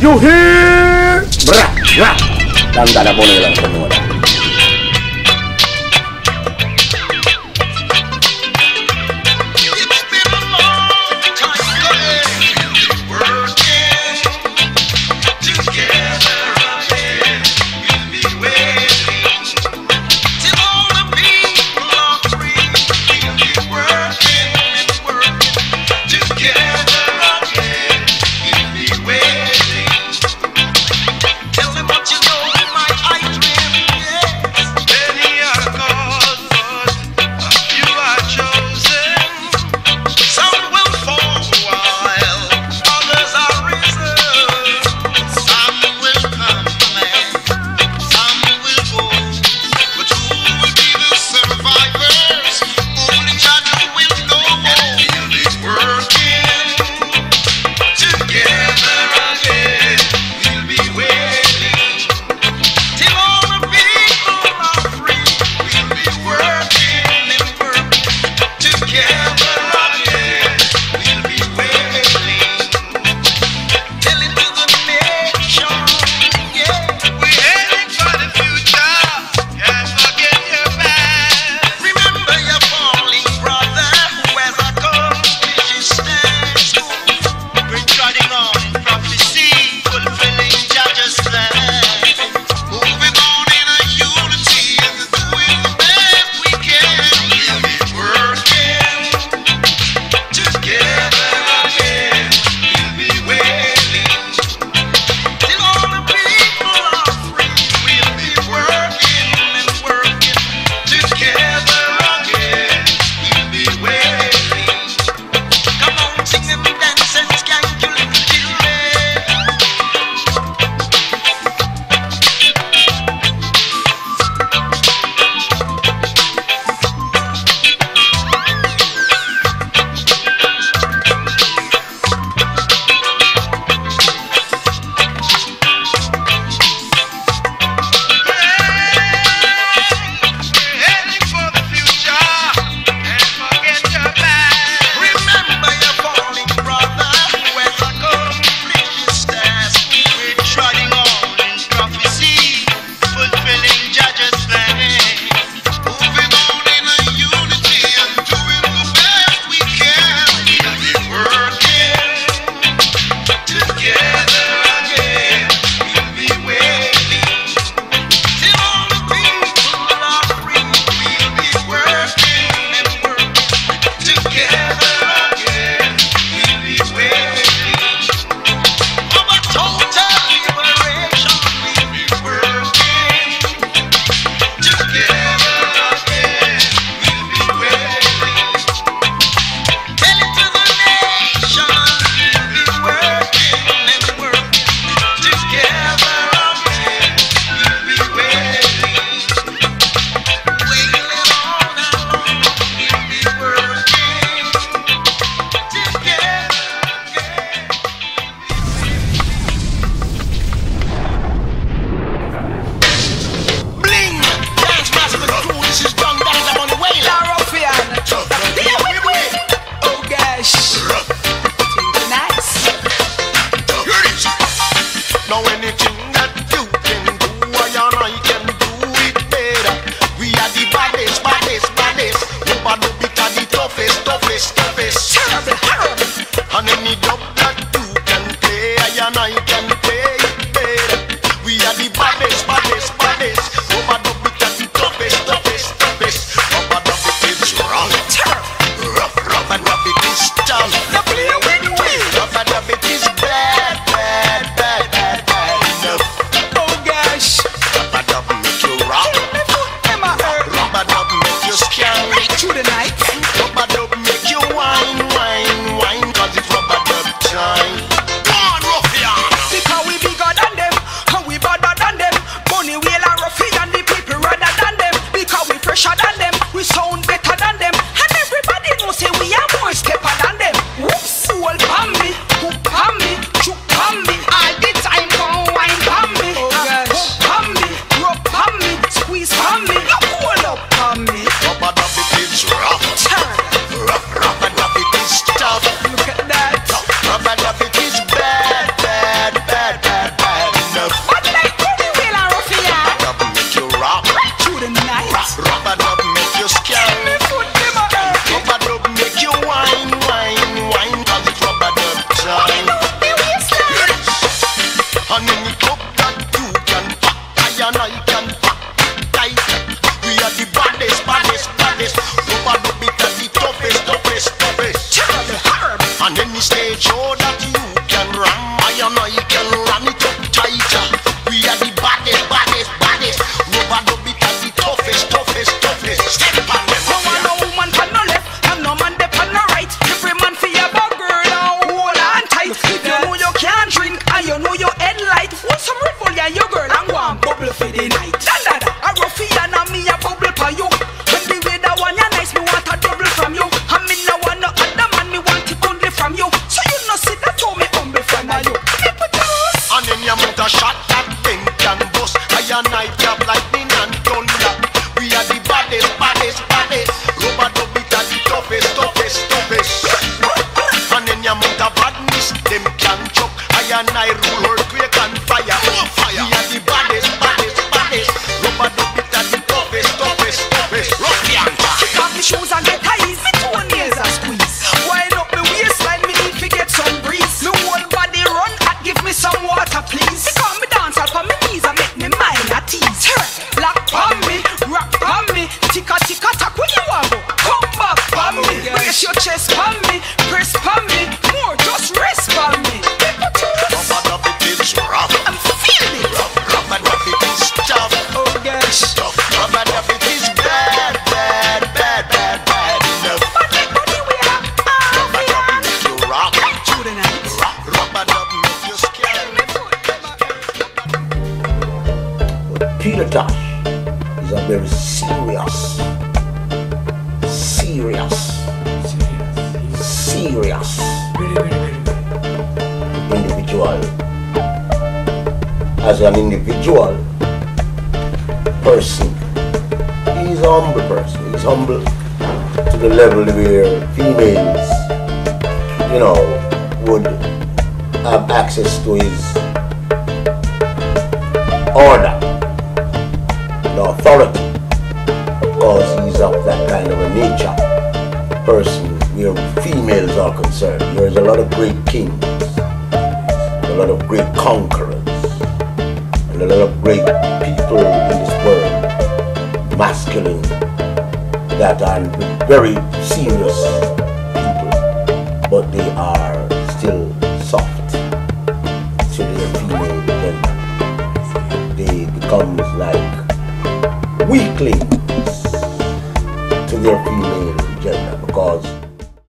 You hear? Berat, berat. Dan tak ada boleh langsung semua. Sabotage is a very serious, serious, serious, serious. Individual. As an individual person, he's a humble person. He's humble to the level where females, you know, would have access to his order because he's of that kind of a nature person where females are concerned. There's a lot of great kings, a lot of great conquerors, and a lot of great people in this world, masculine, that are very serious quickly.